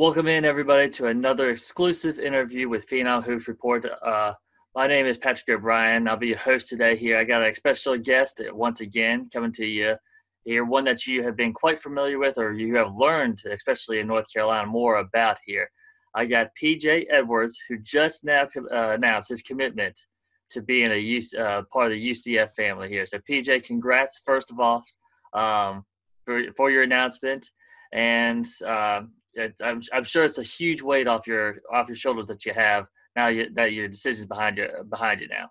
Welcome in, everybody, to another exclusive interview with Phenom Hoops Report. Uh, my name is Patrick O'Brien. I'll be your host today here. I got a special guest once again coming to you here, one that you have been quite familiar with or you have learned, especially in North Carolina, more about here. I got PJ Edwards, who just now uh, announced his commitment to being a UC, uh, part of the UCF family here. So, PJ, congrats, first of all, um, for, for your announcement. And uh, I'm, I'm sure it's a huge weight off your off your shoulders that you have now you, that your decisions behind you behind you now.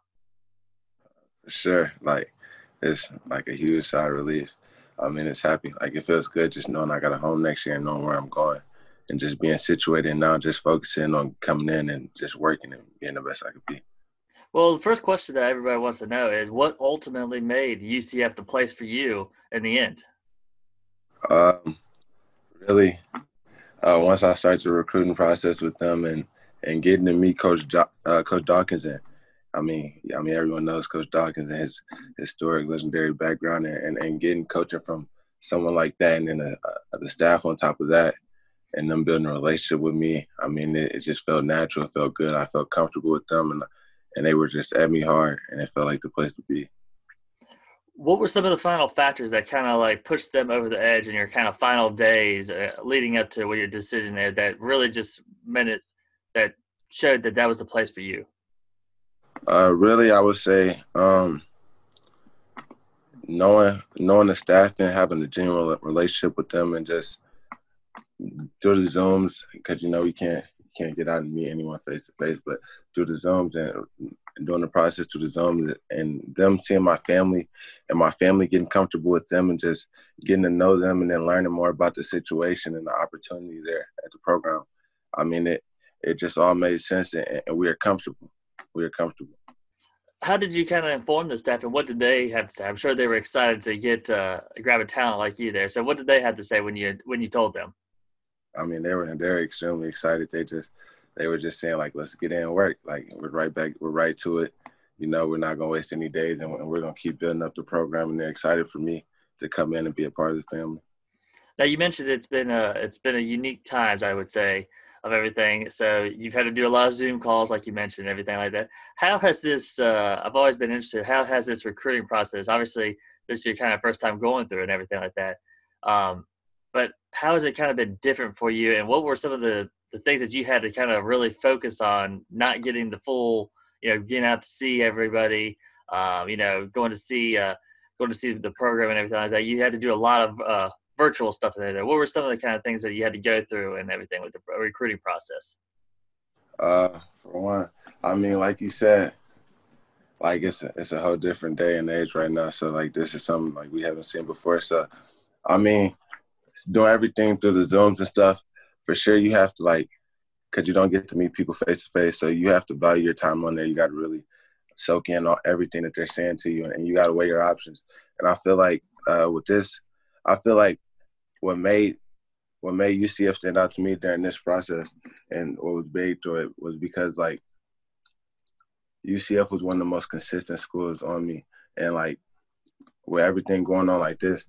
Sure, like it's like a huge sigh of relief. I mean, it's happy. Like it feels good just knowing I got a home next year and knowing where I'm going, and just being situated now, just focusing on coming in and just working and being the best I could be. Well, the first question that everybody wants to know is what ultimately made UCF the place for you in the end. Um, really, uh, once I started the recruiting process with them and and getting to meet Coach uh, Coach Dawkins and I mean I mean everyone knows Coach Dawkins and his historic legendary background and, and, and getting coaching from someone like that and then a, a, the staff on top of that and them building a relationship with me I mean it, it just felt natural it felt good. I felt comfortable with them and and they were just at me hard and it felt like the place to be what were some of the final factors that kind of like pushed them over the edge in your kind of final days uh, leading up to what your decision there that really just meant it that showed that that was the place for you? Uh, really i would say um, knowing knowing the staff and having a genuine relationship with them and just through the zooms because you know you can't you can't get out and meet anyone face to face but through the zooms and and doing the process to the zone and them seeing my family and my family getting comfortable with them and just getting to know them and then learning more about the situation and the opportunity there at the program. I mean, it it just all made sense and, and we are comfortable. We are comfortable. How did you kind of inform the staff and what did they have to say? I'm sure they were excited to get uh, grab a talent like you there. So what did they have to say when you when you told them? I mean, they were they're extremely excited. They just they were just saying like, let's get in and work. Like we're right back, we're right to it. You know, we're not gonna waste any days, and we're gonna keep building up the program. And they're excited for me to come in and be a part of the family. Now you mentioned it's been a it's been a unique times, I would say, of everything. So you've had to do a lot of Zoom calls, like you mentioned, everything like that. How has this? Uh, I've always been interested. How has this recruiting process? Obviously, this is your kind of first time going through and everything like that. Um, but how has it kind of been different for you? And what were some of the the things that you had to kind of really focus on, not getting the full, you know, getting out to see everybody, um, you know, going to see, uh, going to see the program and everything like that. You had to do a lot of uh, virtual stuff in there. What were some of the kind of things that you had to go through and everything with the recruiting process? Uh, for one, I mean, like you said, like it's a, it's a whole different day and age right now. So like this is something like we haven't seen before. So, I mean, doing everything through the zooms and stuff for sure you have to like because you don't get to meet people face to face so you have to value your time on there. You got to really soak in all everything that they're saying to you and you got to weigh your options. And i feel like uh, with this i feel like what made what made ucf stand out to me during this process and what was big to it was because like ucf was one of the most consistent schools on me. And like with everything going on like this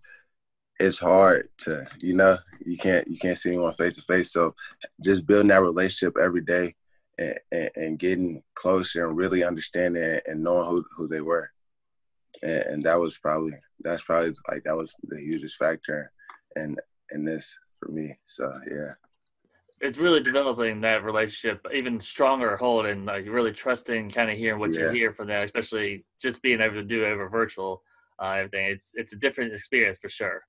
it's hard to you know you can't you can't see anyone face to face. So just building that relationship every day and, and, and, getting closer and really understanding and knowing who, who they were. And, and, that was probably that's probably like that was the hugest factor in in this for me. So yeah. It's really developing that relationship even stronger hold and like really trusting kind of hearing what yeah. you hear from them especially just being able to do it over virtual uh, everything. It's it's a different experience for sure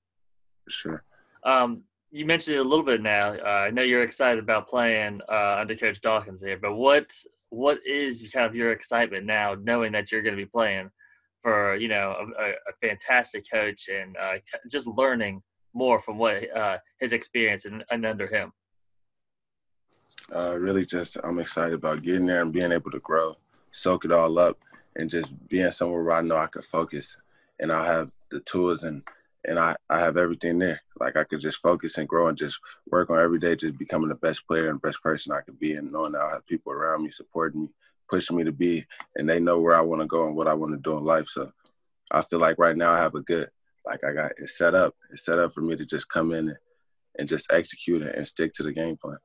sure. Um, you mentioned it a little bit now. Uh, I know you're excited about playing uh, under Coach Dawkins here, but what what is kind of your excitement now, knowing that you're going to be playing for you know a, a fantastic coach and uh, just learning more from what uh, his experience and, and under him? Uh, really, just I'm excited about getting there and being able to grow, soak it all up, and just being somewhere where I know I can focus and I'll have the tools and and I, I have everything there. Like I could just focus and grow and just work on every day, just becoming the best player and best person I could be, and knowing that I have people around me supporting me, pushing me to be, and they know where I want to go and what I want to do in life. So I feel like right now I have a good, like I got it set up. It's set up for me to just come in and, and just execute it and stick to the game plan.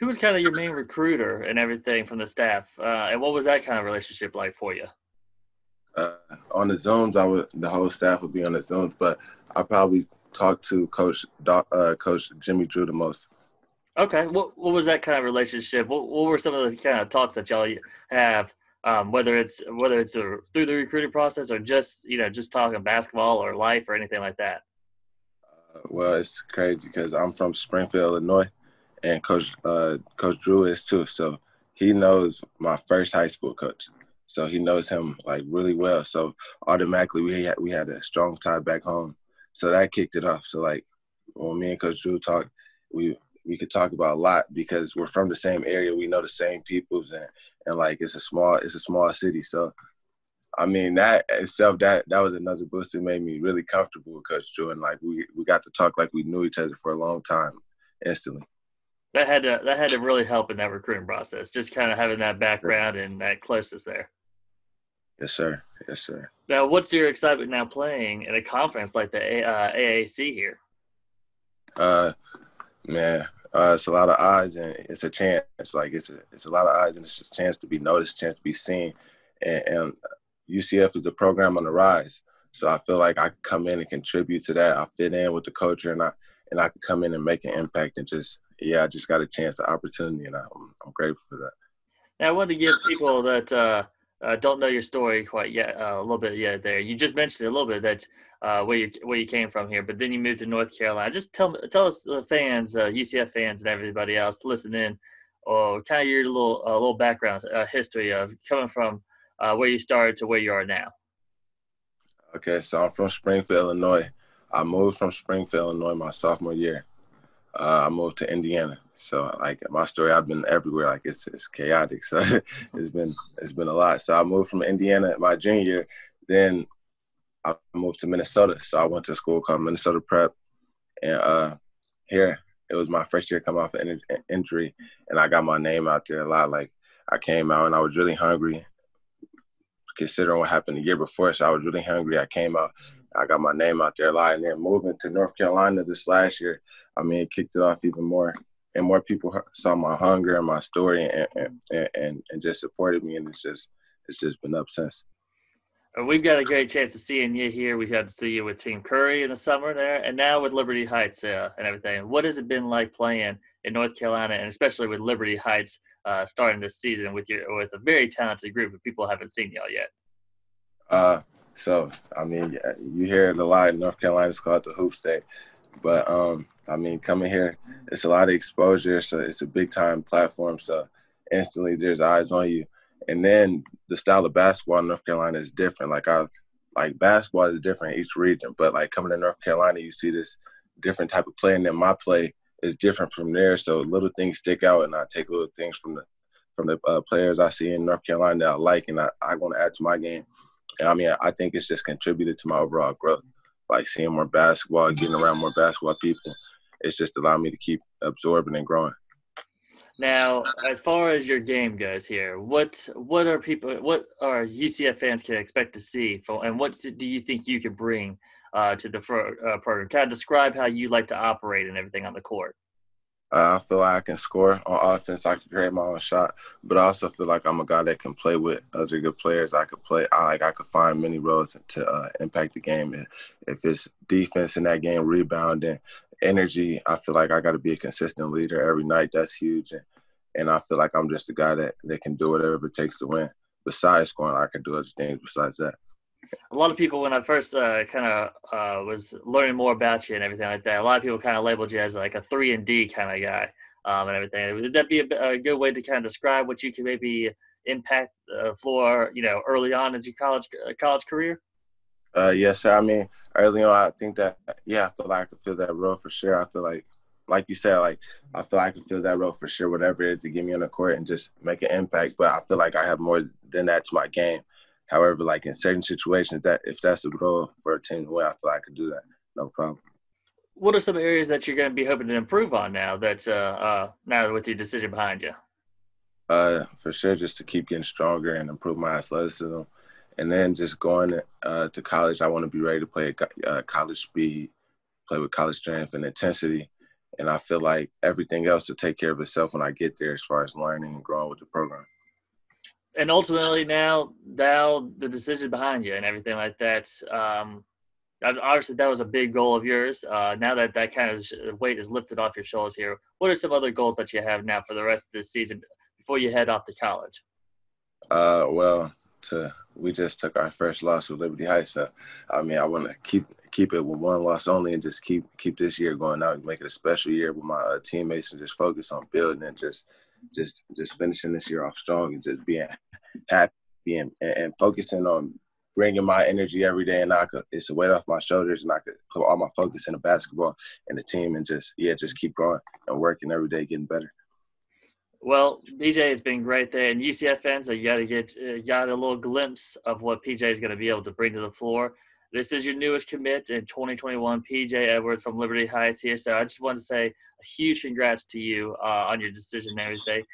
who was kind of your main recruiter and everything from the staff, uh, and what was that kind of relationship like for you? Uh, on the Zooms, I would the whole staff would be on the Zooms, but I probably talked to Coach uh, Coach Jimmy Drew the most. Okay, what what was that kind of relationship? What what were some of the kind of talks that y'all have? Um, whether it's whether it's a, through the recruiting process or just you know just talking basketball or life or anything like that. Uh, well, it's crazy because I'm from Springfield, Illinois, and Coach uh, Coach Drew is too. So he knows my first high school coach. So he knows him like really well. So automatically we had we had a strong tie back home. So that kicked it off. So like when me and Coach Drew talked, we we could talk about a lot because we're from the same area. We know the same peoples and and like it's a small it's a small city. So I mean that itself that that was another boost that made me really comfortable with Coach Drew and like we we got to talk like we knew each other for a long time instantly that had to that had to really help in that recruiting process. Just kind of having that background and that closeness there. Yes, sir. Yes, sir. Now, what's your excitement now playing in a conference like the uh, AAC here? Uh, man, uh, it's a lot of odds and it's a chance. It's like it's a, it's a lot of odds and it's a chance to be noticed, chance to be seen. And, and UCF is a program on the rise, so I feel like I can come in and contribute to that. I fit in with the culture and I and I can come in and make an impact and just yeah, I just got a chance, an opportunity, and I'm, I'm grateful for that. Now, I want to give people that uh, uh, don't know your story quite yet uh, a little bit yet. There, you just mentioned a little bit that uh, where you where you came from here, but then you moved to North Carolina. Just tell tell us the fans, UCF uh, fans, and everybody else listening, or kind of your little uh, little background history of coming from where you started to where you are now. Okay, so I'm from Springfield, Illinois. I moved from Springfield, Illinois, my sophomore year uh, I moved to Indiana. So like my story, I've been everywhere. Like it's it's chaotic. So it's been it's been a lot. So I moved from Indiana my junior year. Then I moved to Minnesota. So I went to school called Minnesota Prep, and uh, here it was my first year coming off an injury, and I got my name out there a lot. Like I came out and I was really hungry, considering what happened the year before. So I was really hungry. I came out, I got my name out there a lot, and then moving to North Carolina this last year, I mean, it kicked it off even more, and more people saw my hunger and my story, and and and, and just supported me, and it's just it's just been up since. Uh, we've got a great chance of seeing you here. We've had to see you with Team Curry in the summer there, and now with Liberty Heights uh, and everything. What has it been like playing in North Carolina, and especially with Liberty Heights uh, starting this season with your with a very talented group of people haven't seen y'all yet? Uh, so I mean, you hear it a lot. North Carolina Carolina's called the Hoop State. But um, I mean, coming here, it's a lot of exposure. So it's a big time platform. So instantly, there's eyes on you. And then the style of basketball in North Carolina is different. Like I, like basketball is different in each region. But like coming to North Carolina, you see this different type of play, and then my play is different from there. So little things stick out, and I take little things from the from the uh, players I see in North Carolina that I like, and I, I want to add to my game. And I mean, I think it's just contributed to my overall growth like seeing more basketball, getting around more basketball people. It's just allowed me to keep absorbing and growing. Now, as far as your game goes here, what what are people, what are UCF fans can expect to see, from, and what do you think you could bring uh, to the uh, program? Kind of describe how you like to operate and everything on the court. Uh, I feel like I can score on offense. I can create my own shot, but I also feel like I'm a guy that can play with other good players. I could play. I like I could find many roles to uh, impact the game. And if it's defense in that game, rebounding, energy, I feel like I got to be a consistent leader every night. That's huge, and, and I feel like I'm just a guy that that can do whatever it takes to win. Besides scoring, I can do other things besides that a lot of people when I first uh, kind of uh, was learning more about you and everything like that, a lot of people kind of labeled you as like a three and D kind of guy um, and everything. Would that be a, a, good way to kind of describe what you can maybe impact uh, for you know early on in your college uh, college career? Uh, yes, sir. I mean, early on, I think that yeah, I feel like I could feel that role for sure. I feel like, like you said, like I feel like I can feel that role for sure. Whatever it is to get me on the court and just make an impact. But I feel like I have more than that to my game. However, like in certain situations, that if that's the goal for a team to win, I feel I could do that, no problem. What are some areas that you're going to be hoping to improve on now that uh, uh, now with your decision behind you? Uh, for sure, just to keep getting stronger and improve my athleticism, and then just going uh, to college. I want to be ready to play uh, college speed, play with college strength and intensity, and I feel like everything else to take care of itself when I get there, as far as learning and growing with the program. And ultimately, now now the decision behind you and everything like that. Um, obviously, that was a big goal of yours. Uh, now that that kind of weight is lifted off your shoulders here, what are some other goals that you have now for the rest of the season before you head off to college? Uh, well, to we just took our first loss with Liberty Heights. So, I mean, I want to keep keep it with one loss only and just keep keep this year going out, make it a special year with my uh, teammates and just focus on building and just just just finishing this year off strong and just being happy and, and focusing on bringing my energy every day and I could it's a weight off my shoulders and I could put all my focus in the basketball and the team and just yeah just keep going and working every day getting better. Well, PJ has been great there, and UCF fans, you got to get uh, got a little glimpse of what PJ is going to be able to bring to the floor. This is your newest commit in 2021, PJ Edwards from Liberty Heights here. So I just want to say a huge congrats to you uh, on your decision and.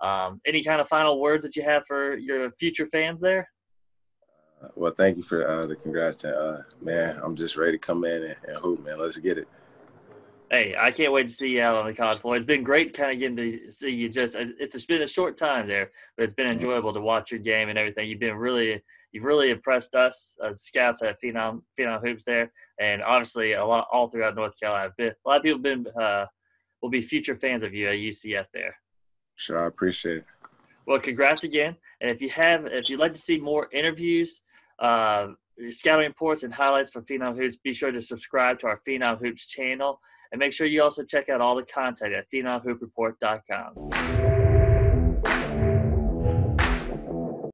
Um, any kind of final words that you have for your future fans there? Well, thank you for uh, the congrats. Uh, man, I'm just ready to come in and, and hoop, man. Let's get it hey, I can't wait to see you out on the college floor. It's been great kind of getting to see you just it's been a short time there, but it's been mm-hmm. enjoyable to watch your game and everything. You've been really you've really impressed us as scouts at Phenom Phenom Hoops there, and obviously a lot all throughout North Carolina. A lot of people been uh, will be future fans of you at UCF there. Sure, I appreciate it. Well, congrats again, and if you have if you'd like to see more interviews. Uh, scouting reports and highlights for Phenom Hoops, be sure to subscribe to our Phenom Hoops channel. And make sure you also check out all the content at phenomhoopreport.com.